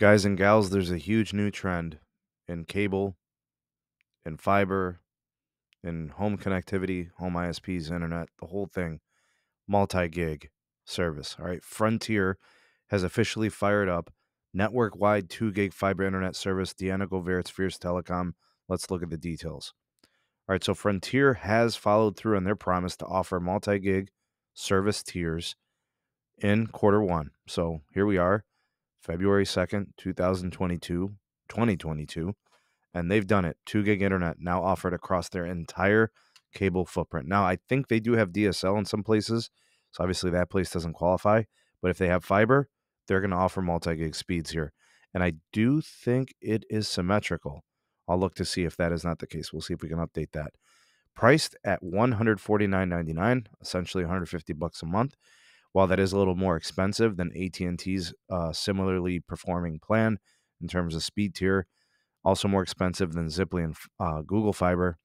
Guys and gals, there's a huge new trend in cable, in fiber, in home connectivity, home ISPs, internet, the whole thing, multi gig service. All right. Frontier has officially fired up network wide 2 gig fiber internet service, Diana Goovaerts Fierce Telecom. Let's look at the details. All right. So Frontier has followed through on their promise to offer multi gig service tiers in quarter one. So here we are. February 2nd, 2022, 2022, and they've done it. 2 gig internet now offered across their entire cable footprint. Now, I think they do have DSL in some places, so obviously that place doesn't qualify, but if they have fiber, they're going to offer multi gig speeds here. And I do think it is symmetrical. I'll look to see if that is not the case. We'll see if we can update that. Priced at $149.99, essentially 150 bucks a month. While that is a little more expensive than AT&T's uh, similarly performing plan in terms of speed tier, also more expensive than Ziply and uh, Google Fiber,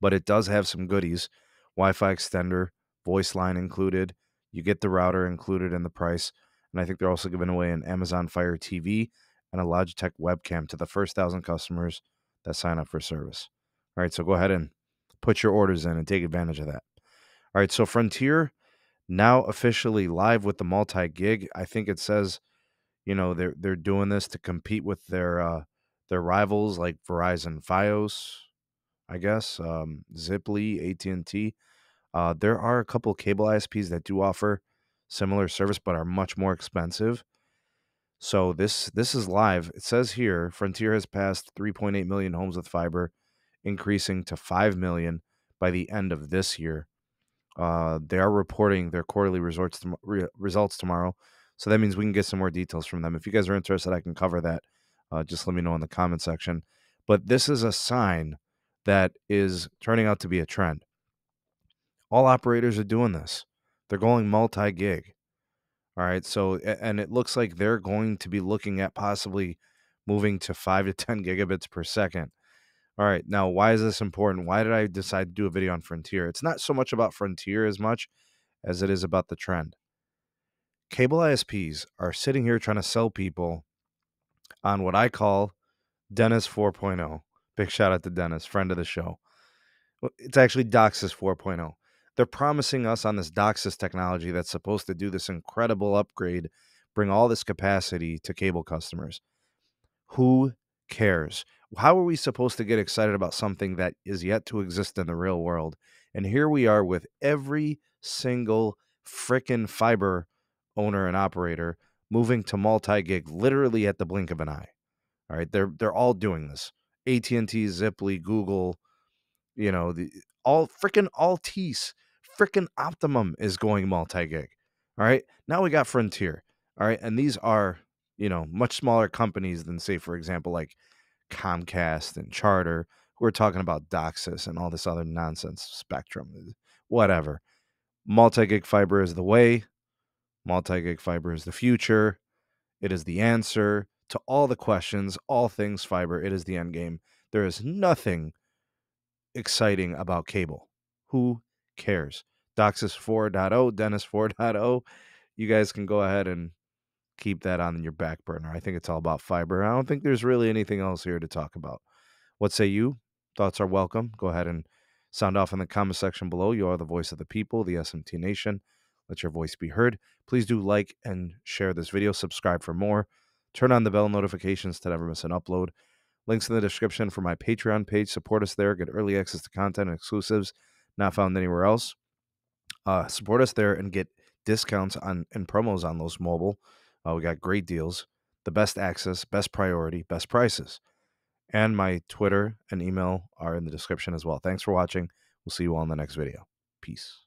but it does have some goodies: Wi-Fi extender, voice line included. You get the router included in the price, and I think they're also giving away an Amazon Fire TV and a Logitech webcam to the first thousand customers that sign up for service. All right, so go ahead and put your orders in and take advantage of that. All right, so Frontier now officially live with the multi gig. I think it says, you know, they're they're doing this to compete with their uh, their rivals like Verizon FiOS, I guess, um, Ziply, AT and T. Uh, there are a couple cable ISPs that do offer similar service, but are much more expensive. So this this is live. It says here, Frontier has passed 3.8 million homes with fiber, increasing to 5 million by the end of this year. Uh, they are reporting their quarterly results re- results tomorrow, so that means we can get some more details from them. If you guys are interested, I can cover that. Uh, just let me know in the comment section. But this is a sign that is turning out to be a trend. All operators are doing this. They're going multi gig. All right. So, and it looks like they're going to be looking at possibly moving to five to 10 gigabits per second. All right. Now, why is this important? Why did I decide to do a video on Frontier? It's not so much about Frontier as much as it is about the trend. Cable ISPs are sitting here trying to sell people on what I call Dennis 4.0. Big shout out to Dennis, friend of the show. It's actually DOCSIS 4.0. They're promising us on this DOCSIS technology that's supposed to do this incredible upgrade, bring all this capacity to cable customers. Who cares? How are we supposed to get excited about something that is yet to exist in the real world? And here we are with every single freaking fiber owner and operator moving to multi-gig literally at the blink of an eye. All right, they're they're all doing this. AT&T, Ziply, Google, you know, the all freaking Altice, freaking Optimum is going multi-gig. All right, now we got Frontier. All right, and these are you know much smaller companies than say, for example, like Comcast and Charter, who are talking about DOCSIS and all this other nonsense, Spectrum, uh, whatever. Multi-gig fiber is the way. Multi-gig fiber is the future. It is the answer to all the questions, all things fiber. It is the end game. There is nothing exciting about cable. Who cares? DOCSIS 4.0, Dennis 4.0. You guys can go ahead and keep that on your back burner. I think it's all about fiber. I don't think there's really anything else here to talk about. What say you? Thoughts are welcome. Go ahead and sound off in the comment section below. You are the voice of the people, the SMT Nation. Let your voice be heard. Please do like and share this video. Subscribe for more. Turn on the bell notifications to never miss an upload. Links in the description for my Patreon page. Support us there. Get early access to content and exclusives not found anywhere else. Uh, support us there and get discounts on and promos on those mobile. Uh, we got great deals, the best access, best priority, best prices. And my Twitter and email are in the description as well. Thanks for watching. We'll see you all in the next video. Peace.